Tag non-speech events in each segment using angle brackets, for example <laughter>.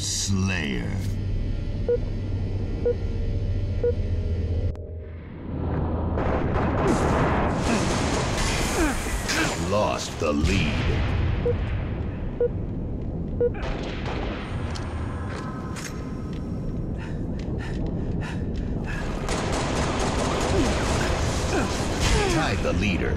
Slayer. Lost the lead. The leader.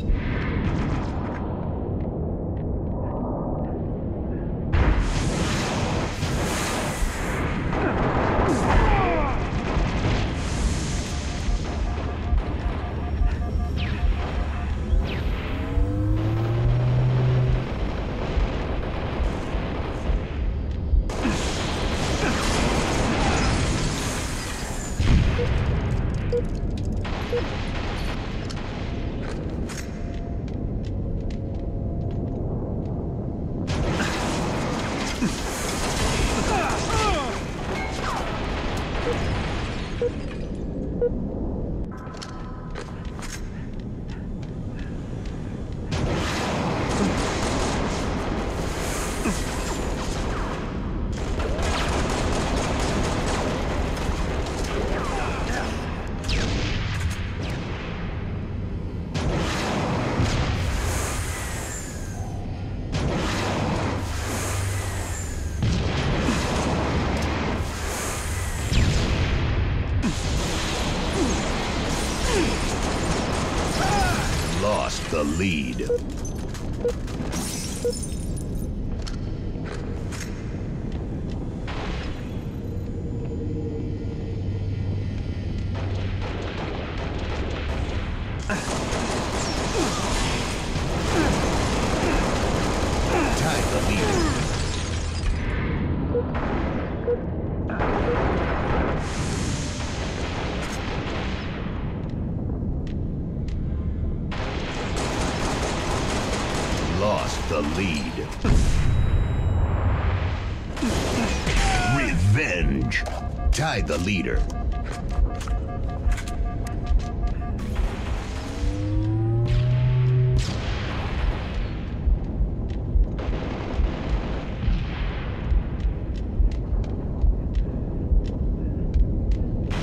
the lead. <laughs> Revenge. Tied the leader.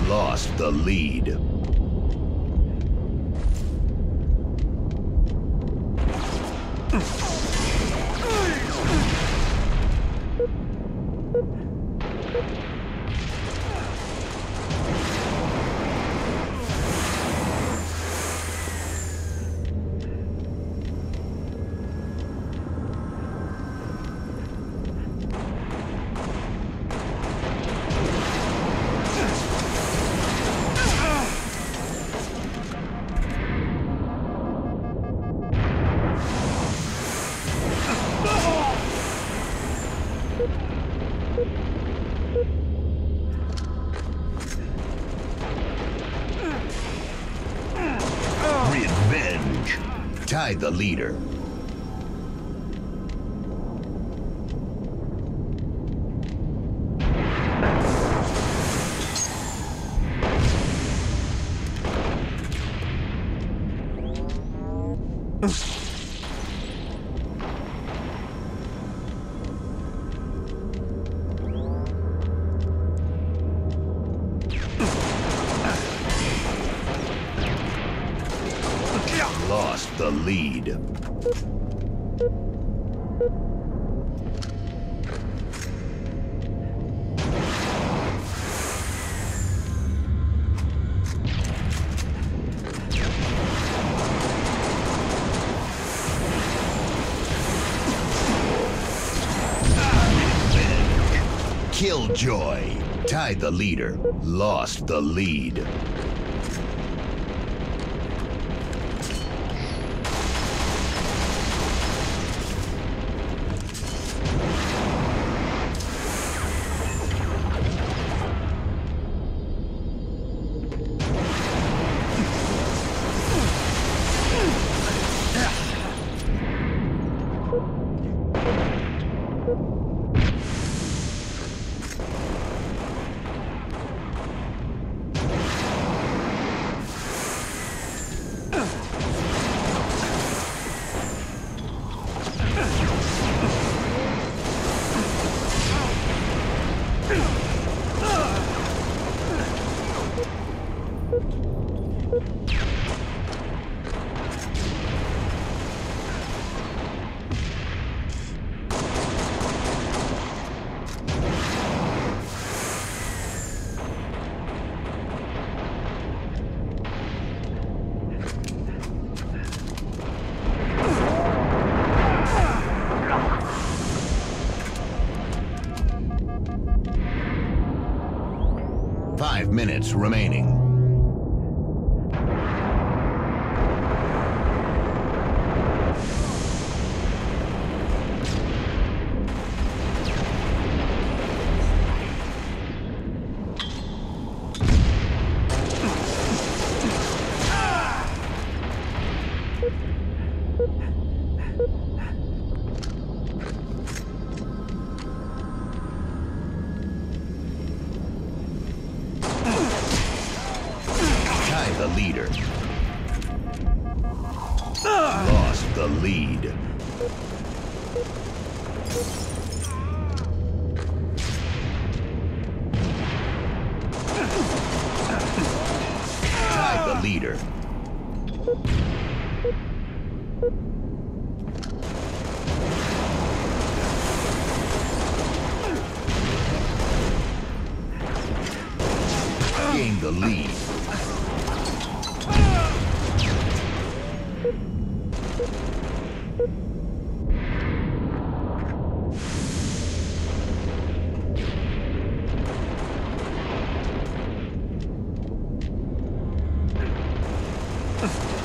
Lost the lead. Tied the leader. Lead. Killjoy tied the leader, lost the lead. Minutes remaining. The leader. Lost the lead. Ugh.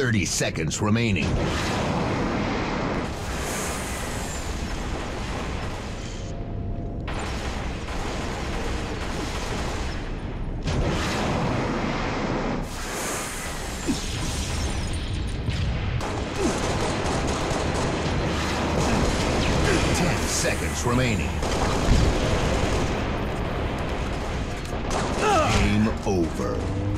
Thirty seconds remaining. Seconds remaining. Game over.